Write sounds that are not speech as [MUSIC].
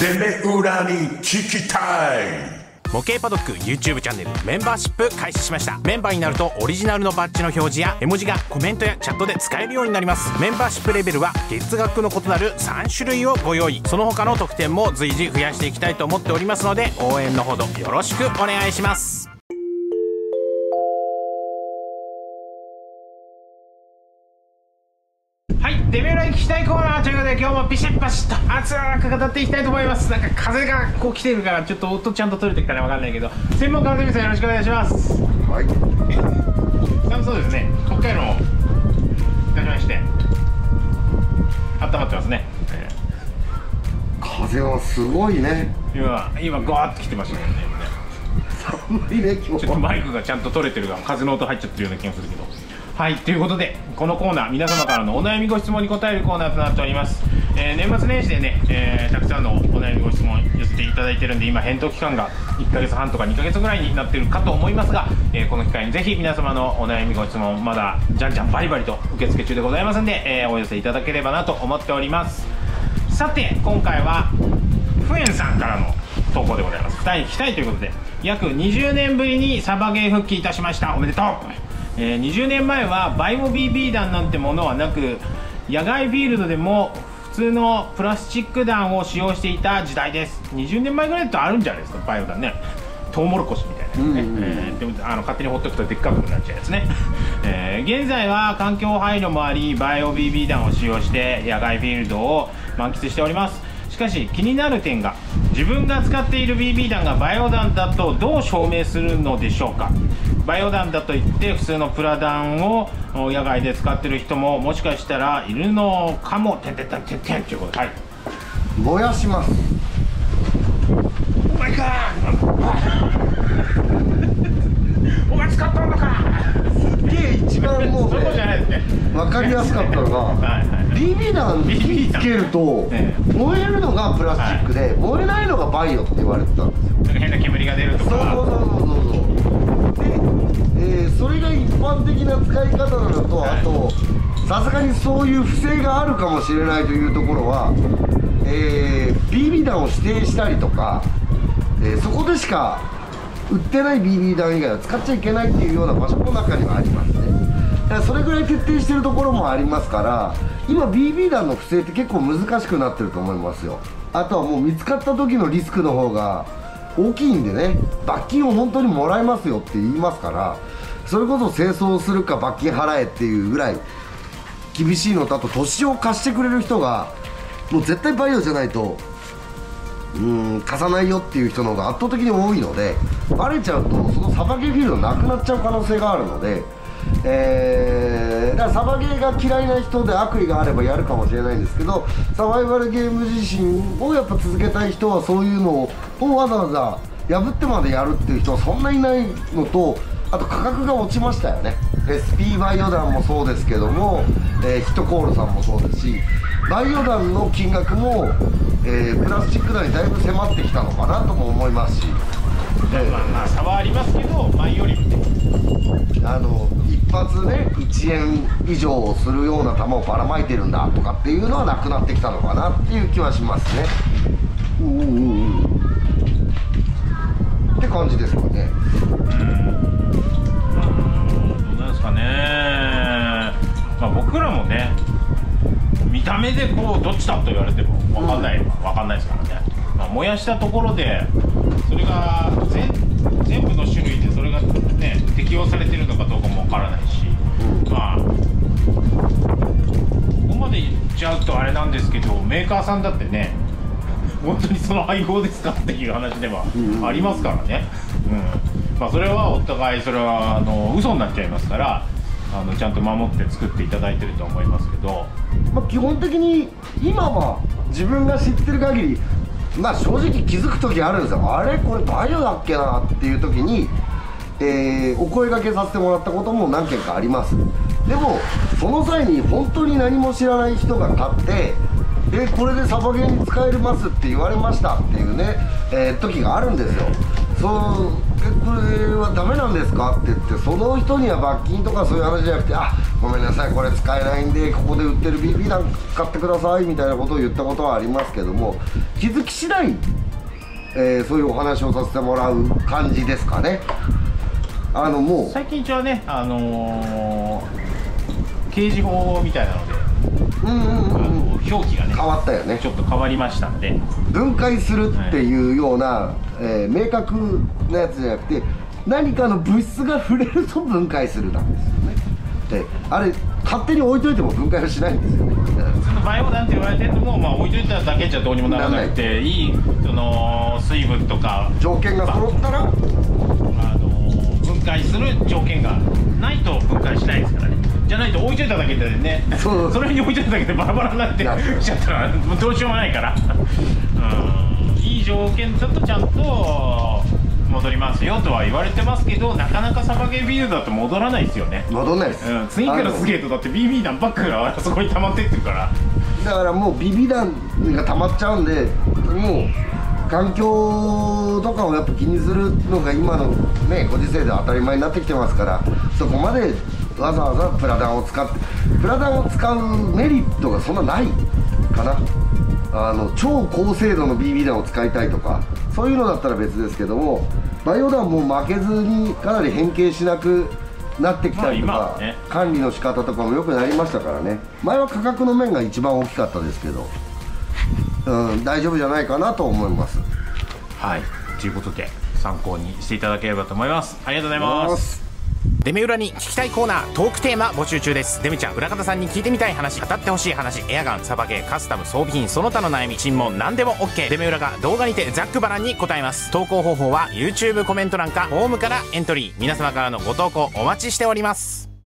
デメ裏に聞きたい。模型パドック YouTube チャンネルメンバーシップ開始しました。メンバーになるとオリジナルのバッジの表示や絵文字がコメントやチャットで使えるようになります。メンバーシップレベルは月額の異なる3種類をご用意。その他の特典も随時増やしていきたいと思っておりますので応援のほどよろしくお願いします。はい、デベロに聞きたいコーナーということで今日もビシッバシッと熱く語っていきたいと思います。なんか風がこう来てるからちょっと音ちゃんと取れてるかなわかんないけど専門家のデビさんよろしくお願いします。はい。寒そうですね。北海道もいたしまして温まってますね、え風はすごいね。ー今今ゴワーッと来てましたけどね。寒いね今日は。ちょっとマイクがちゃんと取れてるから風の音入っちゃってるような気がするけど。はいということでこのコーナー皆様からのお悩みご質問に答えるコーナーとなっております、えー年末年始でね、えーたくさんのお悩みご質問寄せていただいてるんで今返答期間が1ヶ月半とか2ヶ月ぐらいになってるかと思いますが、えーこの機会にぜひ皆様のお悩みご質問まだじゃんじゃんバリバリと受付中でございますんで、えお寄せいただければなと思っております。さて今回はフエンさんからの投稿でございます。2人に聞きたいということで約20年ぶりにサバゲー復帰いたしました。おめでとう、えー20年前はバイオ BB 弾なんてものはなく野外フィールドでも普通のプラスチック弾を使用していた時代です。20年前ぐらいだとあるんじゃないですかバイオ弾ね。トウモロコシみたいな。ね、うんうんうん。えーでもあの勝手に放っておくとでっかくなっちゃうやつね、えー現在は環境配慮もありバイオ BB 弾を使用して野外フィールドを満喫しております。しかし気になる点が自分が使っている BB 弾がバイオ弾だとどう証明するのでしょうか？バイオ弾だと言って普通のプラ弾をお野外で使ってる人ももしかしたらいるのかも。てんてんてんてんて。んということではい。燃やします。お前かお前使ったのか。すげえ一番もう [LAUGHS] そういうことじゃないですね。分かりやすかったのがはいはい BB 弾つけるとえ。燃えるのがプラスチックで燃えないのがバイオって言われてたんですよ。変な煙が出るとそうそうかそうそうそう。で、えーそれが一般的な使い方なのと、はい。あとさすがにそういう不正があるかもしれないというところは、えー BB 弾を指定したりとか、えーそこでしか売ってない BB 弾以外は使っちゃいけないっていうような場所の中にはありますね。それぐらい徹底してるところもありますから今 BB 弾の不正って結構難しくなってると思いますよ。あとはもう見つかった時のリスクの方が大きいんでね。罰金を本当にもらえますよって言いますからそれこそ清掃するか罰金払えっていうぐらい厳しいのとあと年を貸してくれる人がもう絶対バイオじゃないとうん貸さないよっていう人の方が圧倒的に多いのでバレちゃうとそのサバゲフィールドなくなっちゃう可能性があるので、えー、からサバゲーが嫌いな人で悪意があればやるかもしれないんですけどサバイバルゲーム自身をやっぱ続けたい人はそういうのをわざわざ破ってまでやるっていう人はそんないないのとあと価格が落ちましたよね。SP バイオ弾もそうですけども、えーヒットコールさんもそうですしバイオ弾の金額も、えープラスチック弾にだいぶ迫ってきたのかなとも思いますし、まあまあ差はありますけど前よりもねあの一発ね1円以上するような球をばらまいてるんだとかっていうのはなくなってきたのかなっていう気はしますね。うんうんうんうんって感じですかね。どうなんですかね。まあ僕らもね見た目でこうどっちだと言われても分かんない、分かんないですからね、まあ、燃やしたところでそれが全全部の種類でそれがね適用されてるのかどうかも分からないし、まあここまで言っちゃうとあれなんですけどメーカーさんだってね本当にその配合ですかっていう話ではありますからね、うん。まあ、それはお互いそれはあの嘘になっちゃいますからあのちゃんと守って作っていただいてると思いますけど。まあ、基本的に今は自分が知ってる限りまあ正直気づく時あるんですよ。あれこれバイオだっけなっていう時に、えーお声掛けさせてもらったことも何件かあります。でもその際に本当に何も知らない人が立ってえこれでサバゲーに使えますって言われましたっていうね、えー時があるんですよ。そうえこれはダメなんですかって言ってその人には罰金とかそういう話じゃなくてあごめんなさいこれ使えないんでここで売ってる BB 弾買ってくださいみたいなことを言ったことはありますけども気づき次第、えーそういうお話をさせてもらう感じですかね。あのもう。最近一応ねあのー、刑事法みたいなので、うんうんあうん。表記がね変わったよね。ちょっと変わりましたんで。分解するっていうような、えー明確なやつじゃなくて何かの物質が触れると分解するなんですよね。であれ勝手に置いといても分解はしないんですよね。普通のバイオ弾って言われてるのも、まあ、置いといただけじゃどうにもならなくていいその水分とか条件が揃ったら条件がないと分解しないですからね。じゃないと置いといただけでね。そう。それに置いといただけでバラバラになってしちゃったらもうどうしようもないから。うん。いい条件だとちゃんと戻りますよとは言われてますけどなかなかサバゲービールだと戻らないですよね。戻んないです、うん、次から次へとだって BB 弾ばっかがあそこに溜まってってるから。だからもうビビ弾が溜まっちゃうんでもう環境とかをやっぱ気にするのが今のねご時世では当たり前になってきてますからそこまでわざわざプラダンを使ってプラダンを使うメリットがそんなないかな。あの超高精度の BB 弾を使いたいとかそういうのだったら別ですけどもバイオ弾も負けずにかなり変形しなくなってきたりとか、ね。管理の仕方とかも良くなりましたからね。前は価格の面が一番大きかったですけど、うん、大丈夫じゃないかなと思います。はい。ということで参考にしていただければと思います。ありがとうございます。デメ裏に聞きたいコーナートークテーマ募集中です。デメちゃん裏方さんに聞いてみたい話語ってほしい話。エアガンサバゲーカスタム装備品その他の悩み尋問何でも OK デメ裏が動画にてざっくばらんに答えます。投稿方法は YouTube コメント欄かフォームからエントリー。皆様からのご投稿お待ちしております